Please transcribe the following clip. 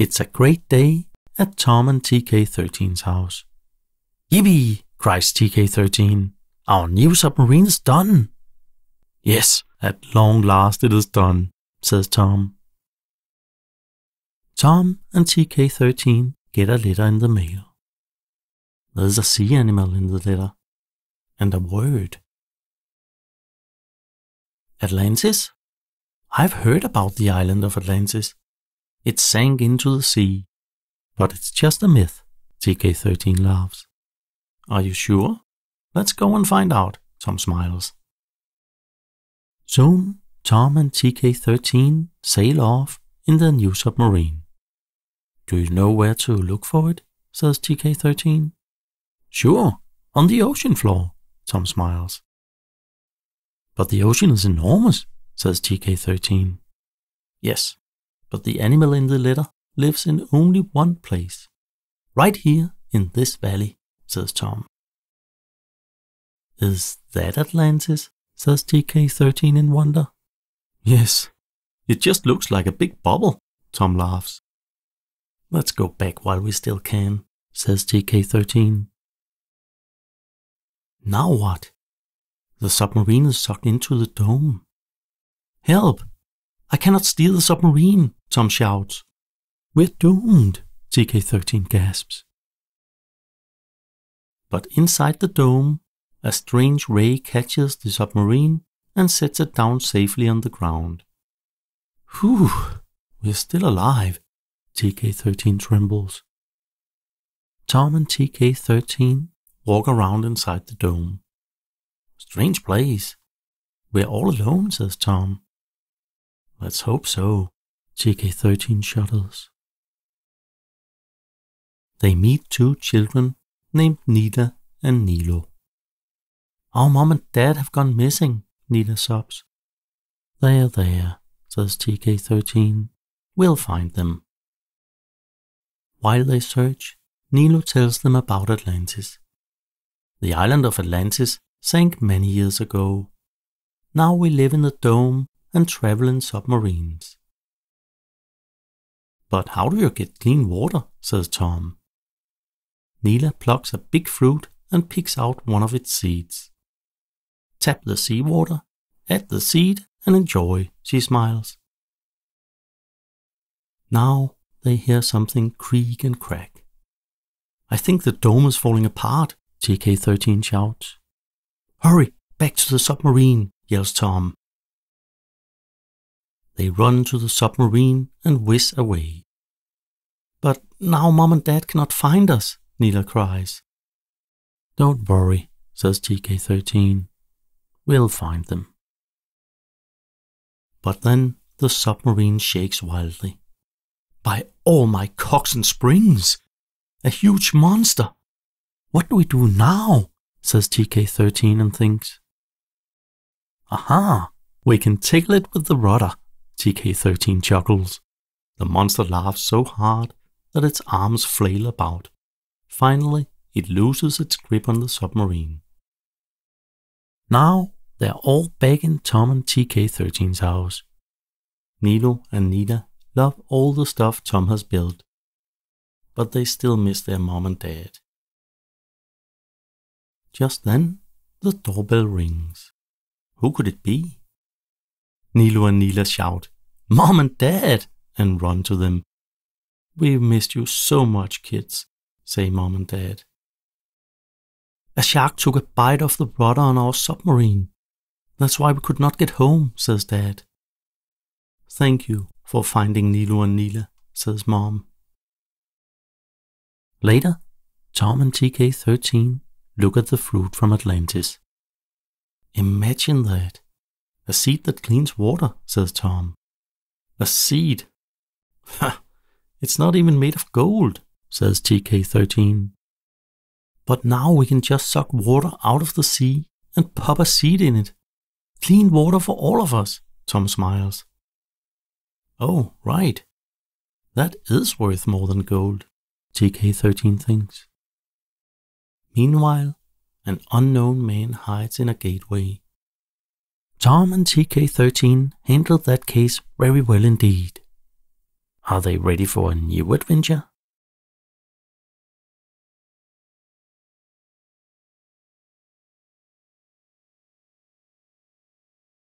It's a great day at Tom and TK13's house. Yippee! cries TK13. Our new submarine is done. Yes, at long last it is done, says Tom. Tom and TK13 get a letter in the mail. There's a sea animal in the letter, and a word. Atlantis? I've heard about the island of Atlantis. It sank into the sea. But it's just a myth, TK13 laughs. Are you sure? Let's go and find out, Tom smiles. Soon, Tom and TK13 sail off in their new submarine. Do you know where to look for it? says TK13. Sure, on the ocean floor, Tom smiles. But the ocean is enormous, says TK13. Yes, but the animal in the letter lives in only one place. Right here in this valley, says Tom. Is that Atlantis? says TK13 in wonder. Yes, it just looks like a big bubble, Tom laughs. Let's go back while we still can, says TK13. Now what? The submarine is sucked into the dome. Help! I cannot steer the submarine, Tom shouts. We're doomed, TK13 gasps. But inside the dome, a strange ray catches the submarine and sets it down safely on the ground. Whew, we're still alive, TK13 trembles. Tom and TK13 walk around inside the dome. Strange place. We're all alone, says Tom. Let's hope so, TK13 shuttles. They meet two children named Nita and Nilo. Our mom and dad have gone missing, Nita sobs. There, there, says TK13. We'll find them. While they search, Nilo tells them about Atlantis. The island of Atlantis sank many years ago. Now we live in the dome and travel in submarines. But how do you get clean water? says Tom. Nila plucks a big fruit and picks out one of its seeds. Tap the seawater, add the seed, and enjoy, she smiles. Now they hear something creak and crack. I think the dome is falling apart, TK13 shouts. Hurry, back to the submarine, yells Tom. They run to the submarine and whiz away. But now Mom and Dad cannot find us, Nila cries. Don't worry, says TK13. We'll find them. But then the submarine shakes wildly. By all my cocks and springs! A huge monster! What do we do now? says TK13 and thinks. Aha! We can tickle it with the rudder, TK13 chuckles. The monster laughs so hard that its arms flail about. Finally, it loses its grip on the submarine. Now they're all back in Tom and TK13's house. Nilo and Nita love all the stuff Tom has built, but they still miss their mom and dad. Just then, the doorbell rings. Who could it be? Nilo and Nila shout, Mom and Dad! and run to them. We've missed you so much, kids, say Mom and Dad. A shark took a bite of the rudder on our submarine. That's why we could not get home, says Dad. Thank you for finding Nilo and Nila, says Mom. Later, Tom and TK13 Look at the fruit from Atlantis. Imagine that. A seed that cleans water, says Tom. A seed? Ha! It's not even made of gold, says TK13. But now we can just suck water out of the sea and pop a seed in it. Clean water for all of us, Tom smiles. Oh, right. That is worth more than gold, TK13 thinks. Meanwhile, an unknown man hides in a gateway. Tom and TK13 handled that case very well indeed. Are they ready for a new adventure?